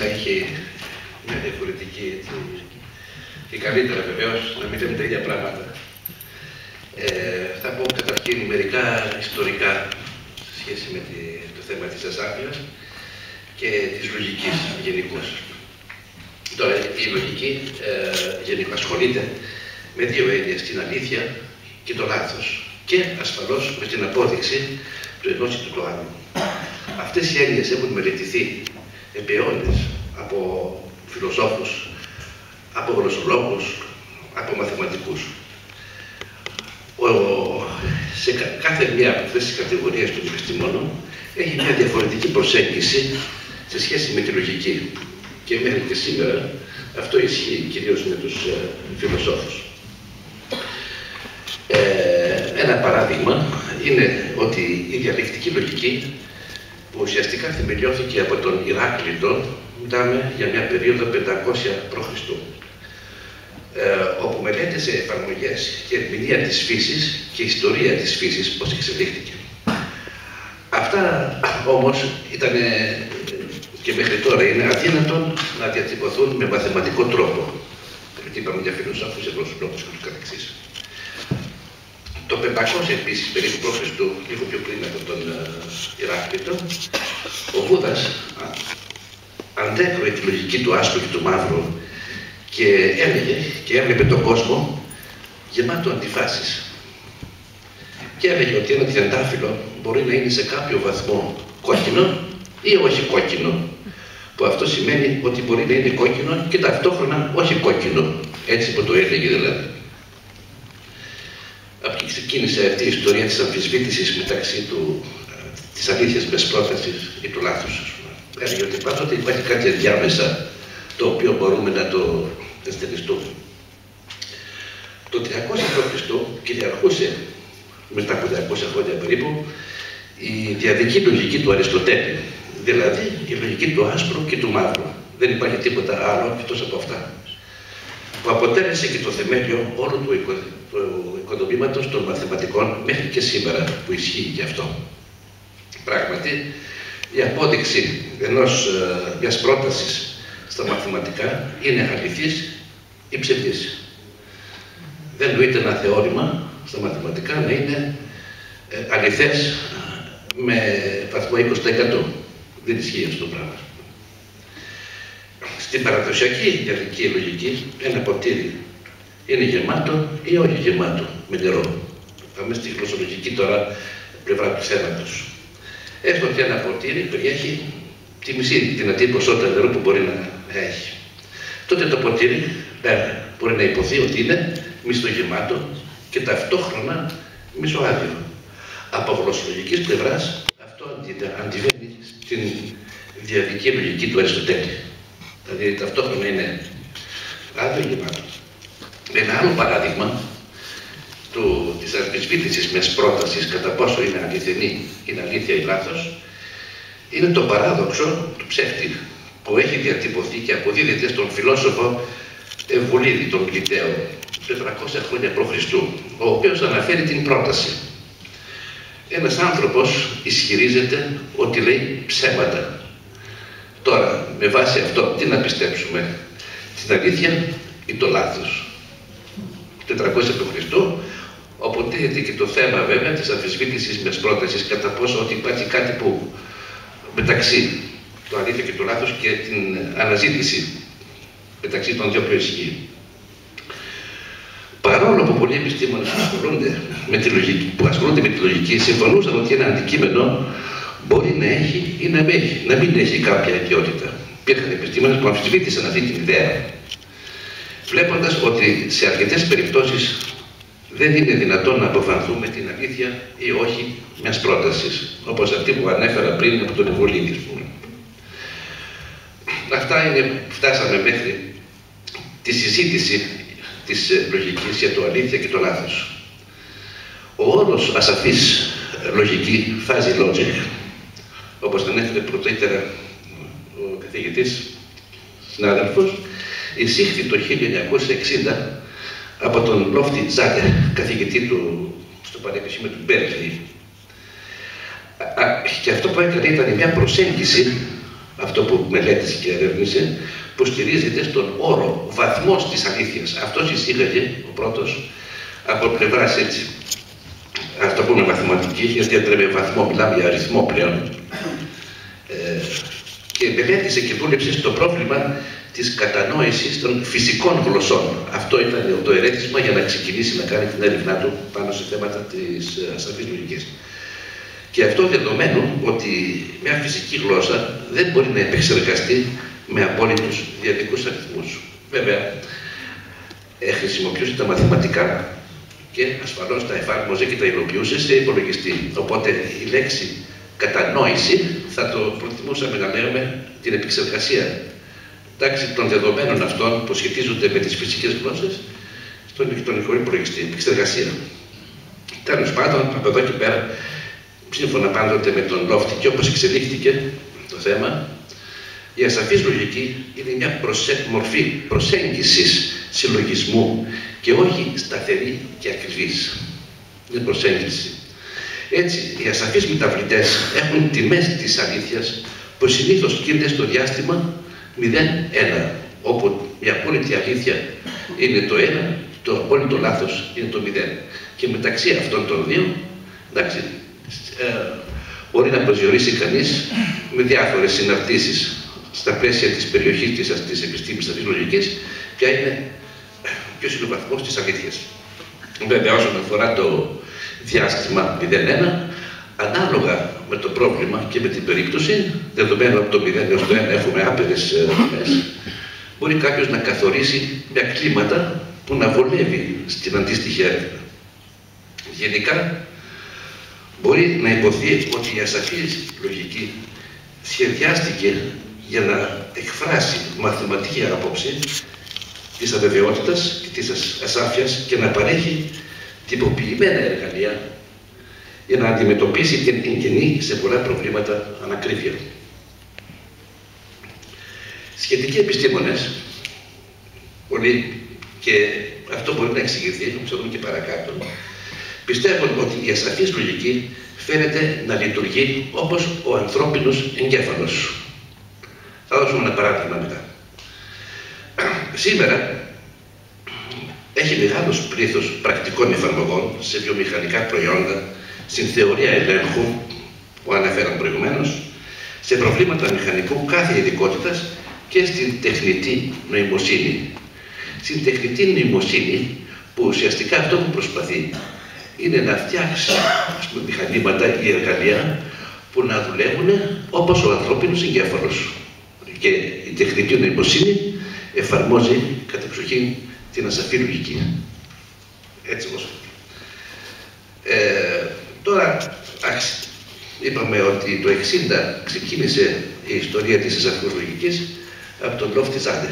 θα είχε μια διαφορετική έτσι, και καλύτερα βεβαίως να μην λέμε τα ίδια πράγματα. Ε, θα πω καταρχήν μερικά ιστορικά σε σχέση με τη, το θέμα της ασάφειας και της λογικής γενικώ. Τώρα, η λογική ε, γενικά ασχολείται με δύο έννοιες, την αλήθεια και το λάθος και ασφαλώς με την απόδειξη του ενός ή του άλλου. Αυτές οι έννοιες έχουν μελετηθεί επί αιώνες από φιλοσόφους, από γλωσσολόγους, από μαθηματικούς. Ο, σε κάθε μία από αυτές τις κατηγορίες των επιστημόνων έχει μια διαφορετική προσέγγιση σε σχέση με τη λογική. Και μέχρι και σήμερα αυτό ισχύει κυρίως με τους ε, φιλοσόφους. Ε, ένα παράδειγμα είναι ότι η διαλεκτική λογική που ουσιαστικά θεμελιώθηκε από τον Ηράκλειτο, μιλάμε για μια περίοδο 500 π.Χ. Ε, όπου μελέτησε εφαρμογές και ερμηνεία της φύσης και ιστορία της φύσης, πώς εξελίχθηκε. Αυτά όμως ήταν και μέχρι τώρα είναι αδύνατον να διατυπωθούν με μαθηματικό τρόπο. Γιατί είπαμε για φιλοσόφους, ευρωσουλόγους και τους καθεξής. Το 500 επίσης περίπου π.Χ. λίγο πιο πριν από τον uh, Ηράκλειτο, ο Βούδας αντέκρουε τη λογική του άσπρου και του μαύρου και έλεγε και έβλεπε τον κόσμο γεμάτο αντιφάσεις. Και έλεγε ότι ένα τριαντάφυλλο μπορεί να είναι σε κάποιο βαθμό κόκκινο ή όχι κόκκινο. Που αυτό σημαίνει ότι μπορεί να είναι κόκκινο και ταυτόχρονα όχι κόκκινο. Έτσι που το έλεγε δηλαδή. Από εκεί ξεκίνησε αυτή η ιστορία της αμφισβήτησης μεταξύ του, της αλήθειας μες πρότασης ή του λάθους. Έλεγε ότι πάντοτε υπάρχει κάτι ενδιάμεσα το οποίο μπορούμε να το ενστενιστούμε. Το 300 π.Χ. κυριαρχούσε μετά από 200 χρόνια περίπου η διαδική λογική του Αριστοτέλη, δηλαδή η λογική του άσπρου και του μαύρου. Δεν υπάρχει τίποτα άλλο εκτός από αυτά. Που αποτέλεσε και το θεμέλιο όλου του, οικο, του οικοδομήματος των μαθηματικών μέχρι και σήμερα που ισχύει και αυτό. Πράγματι, η απόδειξη ενός, ε, μιας πρότασης στα μαθηματικά είναι αληθής ή ψευδής. Δεν νοείται ένα θεώρημα στα μαθηματικά να είναι ε, αληθές με βαθμό 20%. Δεν ισχύει αυτό το πράγμα. Στην παραδοσιακή διαδική λογική, ένα ποτήρι είναι γεμάτο ή όχι γεμάτο με νερό. Πάμε στη γλωσσολογική τώρα πλευρά του θέματος. Έστω ότι ένα ποτήρι περιέχει τη μισή δυνατή ποσότητα νερού που μπορεί να έχει. Τότε το ποτήρι πέρα μπορεί να υποθεί ότι είναι μισθογεμάτο και ταυτόχρονα μισοάδιο. Από γλωσσολογικής πλευράς αυτό αντιβαίνει στην διαδική λογική του Αριστοτέλη. Δηλαδή ταυτόχρονα είναι άδειο γεμάτο. Ένα άλλο παράδειγμα του, της αμφισβήτησης μιας πρότασης κατά πόσο είναι αληθινή, είναι αλήθεια ή λάθος, είναι το παράδοξο του ψεύτη που έχει διατυπωθεί και αποδίδεται στον φιλόσοφο Ευβουλίδη, τον Κλητέο, 400 χρόνια π.Χ., ο οποίος αναφέρει την πρόταση. Ένας άνθρωπος ισχυρίζεται ότι λέει ψέματα. Τώρα, με βάση αυτό, τι να πιστέψουμε, την αλήθεια ή το λάθος. 400 π.Χ., όπου τίθεται και το θέμα βέβαια της αμφισβήτησης μιας πρότασης κατά πόσο ότι υπάρχει κάτι που μεταξύ το αλήθεια και το λάθος και την αναζήτηση μεταξύ των δύο πιο ισχύει. Παρόλο που πολλοί επιστήμονες που ασχολούνται με τη λογική, που ασχολούνται με τη λογική συμφωνούσαν ότι ένα αντικείμενο μπορεί να έχει ή να μην έχει, να μην έχει κάποια αιτιότητα. Υπήρχαν επιστήμονες που αμφισβήτησαν αυτή την ιδέα. Βλέποντας ότι σε αρκετές περιπτώσεις δεν είναι δυνατόν να αποφανθούμε την αλήθεια ή όχι μιας πρότασης, όπως αυτή που ανέφερα πριν από τον Ευολίδη, Αυτά είναι, φτάσαμε μέχρι τη συζήτηση της ε, λογικής για το αλήθεια και το λάθος. Ο όρος ασαφής λογική, fuzzy logic, όπως τον έφερε πρωτήτερα ο καθηγητής συνάδελφος, εισήχθη το 1960 από τον Λόφτι Τζάκερ, καθηγητή του στο Πανεπιστήμιο του Μπέρκλι. Και αυτό που έκανε ήταν μια προσέγγιση αυτό που μελέτησε και ερεύνησε, που στηρίζεται στον όρο βαθμός της αλήθειας. Αυτός εισήγαγε ο πρώτος από πλευράς έτσι, ας το πούμε μαθηματική, γιατί δεν βαθμό, μιλάμε για αριθμό πλέον. Ε, και μελέτησε και δούλεψε στο πρόβλημα της κατανόησης των φυσικών γλωσσών. Αυτό ήταν το ερέθισμα για να ξεκινήσει να κάνει την έρευνά του πάνω σε θέματα της ασαφής λογικής. Και αυτό δεδομένου ότι μια φυσική γλώσσα δεν μπορεί να επεξεργαστεί με απόλυτους διαδικούς αριθμούς. Βέβαια, ε, χρησιμοποιούσε τα μαθηματικά και ασφαλώς τα εφάρμοζε και τα υλοποιούσε σε υπολογιστή. Οπότε η λέξη κατανόηση θα το προτιμούσαμε να λέμε την επεξεργασία εντάξει, των δεδομένων αυτών που σχετίζονται με τις φυσικές γλώσσες στον ηλεκτρονικό υπολογιστή, επεξεργασία. Τέλος πάντων, από εδώ και πέρα, σύμφωνα πάντοτε με τον Λόφτη και όπως εξελίχθηκε το θέμα, η ασαφής λογική είναι μια προσε... μορφή προσέγγισης συλλογισμού και όχι σταθερή και ακριβής. Είναι προσέγγιση. Έτσι, οι ασαφείς μεταβλητές έχουν τιμές της αλήθειας που συνήθως κοίταται στο διάστημα 0-1, όπου η απόλυτη αλήθεια είναι το 1, το απόλυτο λάθος είναι το 0. Και μεταξύ αυτών των δύο, εντάξει, ε, μπορεί να προσδιορίσει κανείς με διάφορες συναρτήσεις στα πλαίσια της περιοχής της, της επιστήμης της λογικής, ποια είναι, ποιος είναι ο βαθμός της αλήθειας. Βέβαια, όσον αφορά το διάστημα 0-1, ανάλογα με το πρόβλημα και με την περίπτωση, δεδομένου από το 0 έως το 1 έχουμε άπειρες τιμές, μπορεί κάποιος να καθορίσει μια κλίματα που να βολεύει στην αντίστοιχη έρευνα. Γενικά, μπορεί να υποθεί ότι η ασαφής λογική σχεδιάστηκε για να εκφράσει μαθηματική άποψη της αβεβαιότητας και της ασάφειας και να παρέχει τυποποιημένα εργαλεία για να αντιμετωπίσει την εγγενή σε πολλά προβλήματα ανακρίβεια. Σχετικοί επιστήμονες, πολλοί και αυτό μπορεί να εξηγηθεί, όπως θα δούμε και παρακάτω, πιστεύουν ότι η ασαφής λογική φαίνεται να λειτουργεί όπως ο ανθρώπινος εγκέφαλος. Θα δώσουμε ένα παράδειγμα μετά. Σήμερα έχει μεγάλος πλήθος πρακτικών εφαρμογών σε βιομηχανικά προϊόντα, στην θεωρία ελέγχου που αναφέραμε προηγουμένως, σε προβλήματα μηχανικού κάθε ειδικότητας και στην τεχνητή νοημοσύνη. Στην τεχνητή νοημοσύνη που ουσιαστικά αυτό που προσπαθεί είναι να φτιάξει πούμε, μηχανήματα ή εργαλεία που να δουλεύουν όπως ο ανθρώπινος εγκέφαλος. Και η τεχνητή νοημοσύνη εφαρμόζει κατεξοχήν την ασαφή λογική. Έτσι όπως. Ε, Τώρα, είπαμε ότι το 60 ξεκίνησε η ιστορία της εσαφούς λογικής από τον Λόφτη Ζάντερ.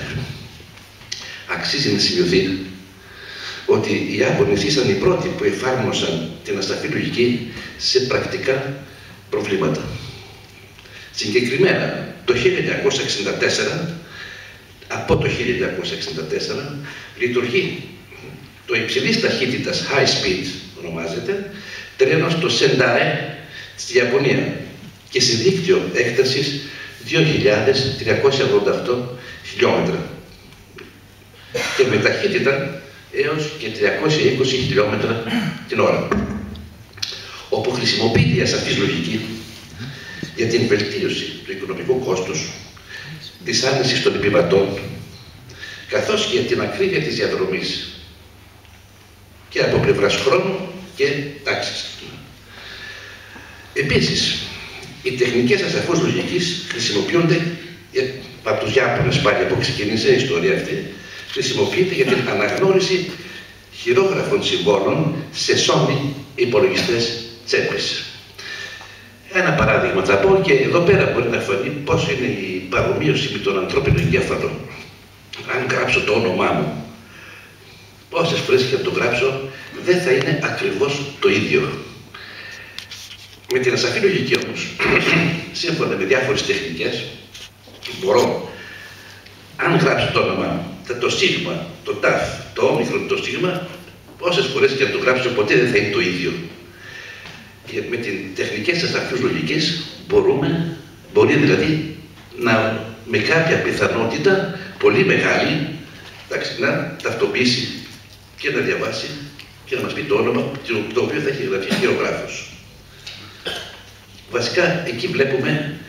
Αξίζει να σημειωθεί ότι οι Ιάπωνες ήσαν οι πρώτοι που εφάρμοσαν την ασταφή λογική σε πρακτικά προβλήματα. Συγκεκριμένα, το 1964, από το 1964, λειτουργεί. Το υψηλής ταχύτητας high speed ονομάζεται, τρένο στο Σεντάε στη Ιαπωνίας και σε δίκτυο έκτασης 2.388 χιλιόμετρα. Και με ταχύτητα έως και 320 χιλιόμετρα την ώρα. Όπου χρησιμοποιείται η ασαφής λογική για την βελτίωση του οικονομικού κόστους, της άνεσης των επιβατών, καθώς και για την ακρίβεια της διαδρομής και από πλευράς χρόνου και τάξης. Επίσης, οι τεχνικές ασαφώς λογικής χρησιμοποιούνται από τους Ιάπωνες πάλι από ξεκίνησε η ιστορία αυτή, χρησιμοποιείται για την αναγνώριση χειρόγραφων συμβόλων σε σόνι υπολογιστές τσέπες. Ένα παράδειγμα θα πω και εδώ πέρα μπορεί να φανεί πώς είναι η παρομοίωση με τον ανθρώπινο εγκέφαλο. Αν γράψω το όνομά μου όσες φορές και να το γράψω, δεν θα είναι ακριβώς το ίδιο. Με την ασαφή λογική όμως, σύμφωνα με διάφορες τεχνικές, μπορώ, αν γράψω το όνομα, το σίγμα, το ταφ, το όμικρο, το σίγμα, όσες φορές και να το γράψω, ποτέ δεν θα είναι το ίδιο. Και με την τεχνικές της ασαφής λογικής μπορούμε, μπορεί δηλαδή να, με κάποια πιθανότητα πολύ μεγάλη εντάξει, να ταυτοποιήσει και να διαβάσει και να μας πει το όνομα το οποίο θα έχει γραφεί χειρογράφος. Βασικά εκεί βλέπουμε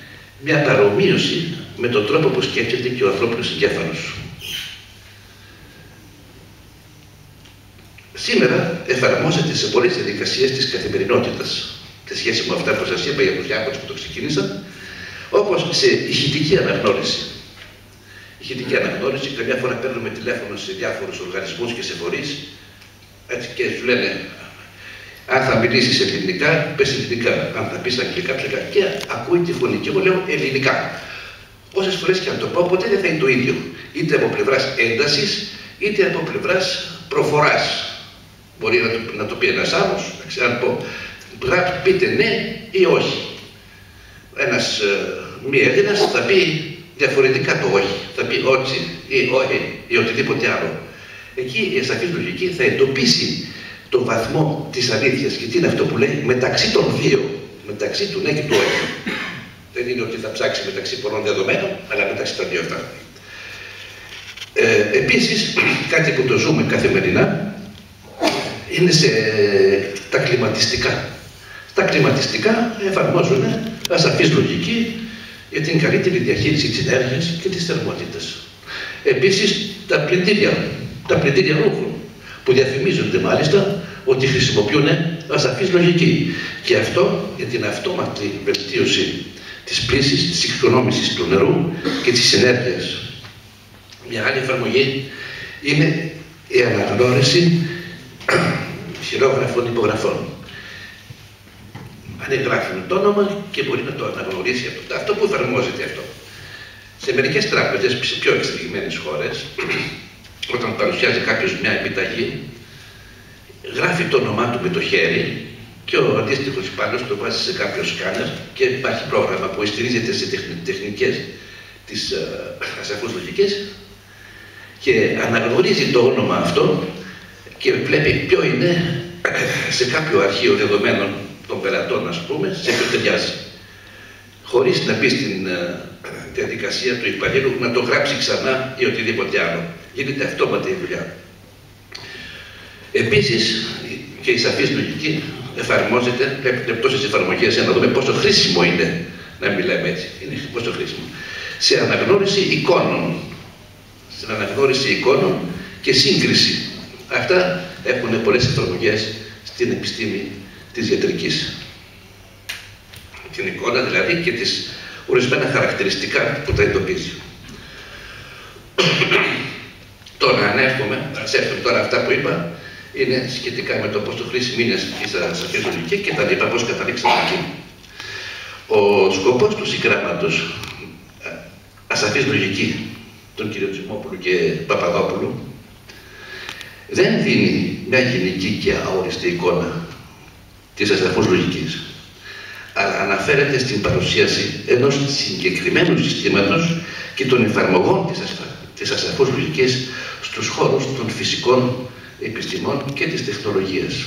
μια παρομοίωση με τον τρόπο που σκέφτεται και ο ανθρώπινος εγκέφαλος. Σήμερα εφαρμόζεται σε πολλές διαδικασίες της καθημερινότητας σε σχέση με αυτά που σας είπα για τους διάφορους που το ξεκίνησαν, όπως σε ηχητική αναγνώριση. Ηχητική αναγνώριση, καμιά φορά παίρνουμε τηλέφωνο σε διάφορους οργανισμούς και σε φορείς έτσι και σου λένε αν θα μιλήσεις ελληνικά, πες ελληνικά. Αν θα πεις αγγλικά, ψεκά. Και ακούει τη φωνή. Και εγώ λέω ελληνικά. Όσε φορές και αν το πω, ποτέ δεν θα είναι το ίδιο. Είτε από πλευράς έντασης, είτε από πλευράς προφοράς. Μπορεί να το, να το πει ένας άλλος, αν πω, πείτε ναι ή όχι. Ένας ε, μη Έλληνας θα πει διαφορετικά το όχι. Θα πει όχι ή όχι ή οτιδήποτε άλλο. Εκεί η ασαφή λογική θα εντοπίσει τον βαθμό της αλήθειας και τι είναι αυτό που λέει; Μεταξύ των δύο, μεταξύ του ναι και του όχι. Δεν είναι ότι θα ψάξει μεταξύ πολλών δεδομένων, αλλά μεταξύ των δύο αυτά. Ε, επίσης, κάτι που το ζούμε καθημερινά, είναι σε τα κλιματιστικά. Τα κλιματιστικά εφαρμόζουν ασαφής λογική για την καλύτερη διαχείριση της ενέργειας και της θερμότητας. Επίσης, τα πλυντήρια, τα πλυντήρια ρούχων, που διαφημίζονται μάλιστα ότι χρησιμοποιούν ασαφής λογική. Και αυτό για την αυτόματη βελτίωση της πλήσης, της οικονόμησης του νερού και της ενέργειας. Μια άλλη εφαρμογή είναι η αναγνώριση χειρόγραφων υπογραφών. Ανεγγράφουν το όνομα και μπορεί να το αναγνωρίσει αυτό. Αυτό που εφαρμόζεται αυτό. Σε μερικές τράπεζες, σε πιο εξελιγμένες χώρες, όταν παρουσιάζει κάποιος μια επιταγή, γράφει το όνομά του με το χέρι και ο αντίστοιχος υπάλληλος το βάζει σε κάποιο σκάνερ και υπάρχει πρόγραμμα που στηρίζεται σε τεχνικές τη ε, ασαφούς λογική και αναγνωρίζει το όνομα αυτό και βλέπει ποιο είναι σε κάποιο αρχείο δεδομένων των πελατών, ας πούμε, σε ποιο ταιριάζει. Χωρίς να μπει στην ε, διαδικασία του υπαλλήλου να το γράψει ξανά ή οτιδήποτε άλλο. Γίνεται αυτόματη η δουλειά. Επίσης, και η σαφής λογική εφαρμόζεται, βλέπετε τόσες εφαρμογές για να δούμε πόσο χρήσιμο είναι να μιλάμε έτσι. Είναι πόσο χρήσιμο. Σε αναγνώριση εικόνων. Στην αναγνώριση εικόνων και σύγκριση. Αυτά έχουν πολλές εφαρμογές στην επιστήμη της ιατρικής. Την εικόνα δηλαδή και τις ορισμένα χαρακτηριστικά που τα εντοπίζει. τώρα ανέρχομαι, θα έρθουμε τώρα αυτά που είπα, είναι σχετικά με το πόσο χρήσιμη είναι η λογική και τα λοιπά, πώς καταλήξαμε εκεί. Ο σκοπός του συγγράμματος ε, ασαφής λογική των κ. Τσιμόπουλου και Παπαδόπουλου δεν δίνει μια γενική και αόριστη εικόνα της ασαφούς λογικής αλλά αναφέρεται στην παρουσίαση ενός συγκεκριμένου συστήματος και των εφαρμογών της, ασφα... της ασαφούς λογικής στους χώρους των φυσικών επιστημών και της τεχνολογίας.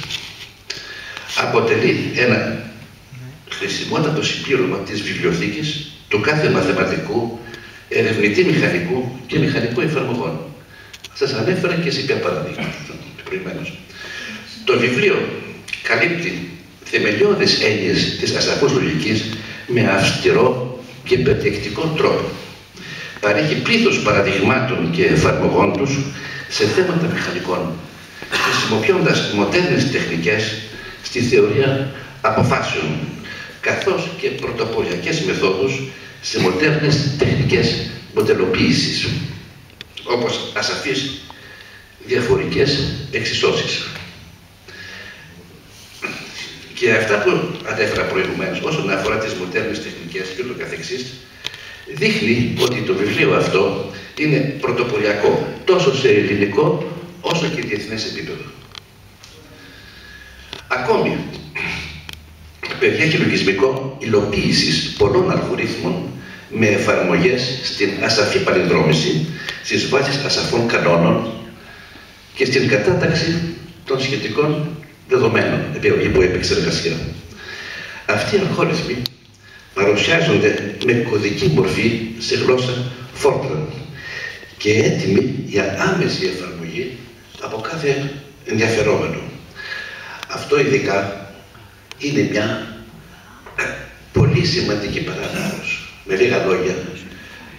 Αποτελεί ένα χρησιμότατο συμπλήρωμα της βιβλιοθήκης του κάθε μαθηματικού, ερευνητή μηχανικού και μηχανικού εφαρμογών. Σας ανέφερα και σε ποια παραδείγματα προηγουμένως. Το βιβλίο καλύπτει θεμελιώδεις έννοιες της ασαφούς λογικής με αυστηρό και περιεκτικό τρόπο. Παρέχει πλήθος παραδειγμάτων και εφαρμογών τους σε θέματα μηχανικών, χρησιμοποιώντας μοντέρνες τεχνικές στη θεωρία αποφάσεων, καθώς και πρωτοποριακές μεθόδους σε μοντέρνες τεχνικές μοντελοποίησης, όπως ασαφείς διαφορικές εξισώσεις. Και αυτά που ανέφερα προηγουμένως όσον αφορά τις μοντέρνες τεχνικές και ούτω καθεξής, δείχνει ότι το βιβλίο αυτό είναι πρωτοποριακό τόσο σε ελληνικό όσο και διεθνές επίπεδο. Ακόμη, περιέχει λογισμικό υλοποίησης πολλών αλγορίθμων με εφαρμογές στην ασαφή παλινδρόμηση, στις βάσεις ασαφών κανόνων και στην κατάταξη των σχετικών δεδομένων υπό επεξεργασία. Αυτοί οι αλγόριθμοι παρουσιάζονται με κωδική μορφή σε γλώσσα Fortran και έτοιμοι για άμεση εφαρμογή από κάθε ενδιαφερόμενο. Αυτό ειδικά είναι μια πολύ σημαντική παράδοση. Με λίγα λόγια,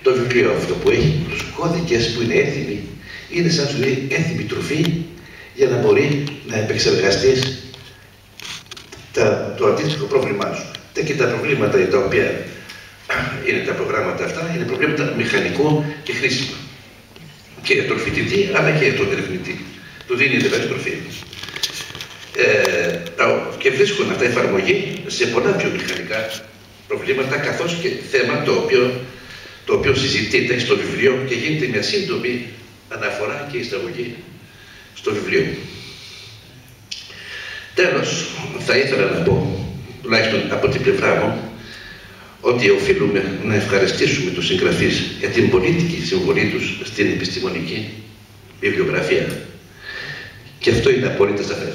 το βιβλίο αυτό που έχει τους κώδικες που είναι έτοιμοι, είναι σαν σου λέει έτοιμη τροφή για να μπορεί να επεξεργαστείς τα, το αντίστοιχο πρόβλημά σου. Και τα προβλήματα τα οποία είναι τα προγράμματα αυτά, είναι προβλήματα μηχανικού και χρήσιμα. Και για τον φοιτητή, αλλά και για τον ερευνητή. Του δίνει δηλαδή τροφή. Ε, και βρίσκουν αυτά εφαρμογή σε πολλά πιο μηχανικά προβλήματα, καθώς και θέμα το οποίο, το οποίο συζητείται στο βιβλίο και γίνεται μια σύντομη αναφορά και εισαγωγή στο βιβλίο. Τέλος, θα ήθελα να πω, τουλάχιστον από την πλευρά μου, ότι οφείλουμε να ευχαριστήσουμε τους συγγραφείς για την πολίτικη συμβολή τους στην επιστημονική βιβλιογραφία. Και αυτό είναι απόλυτα σαφές.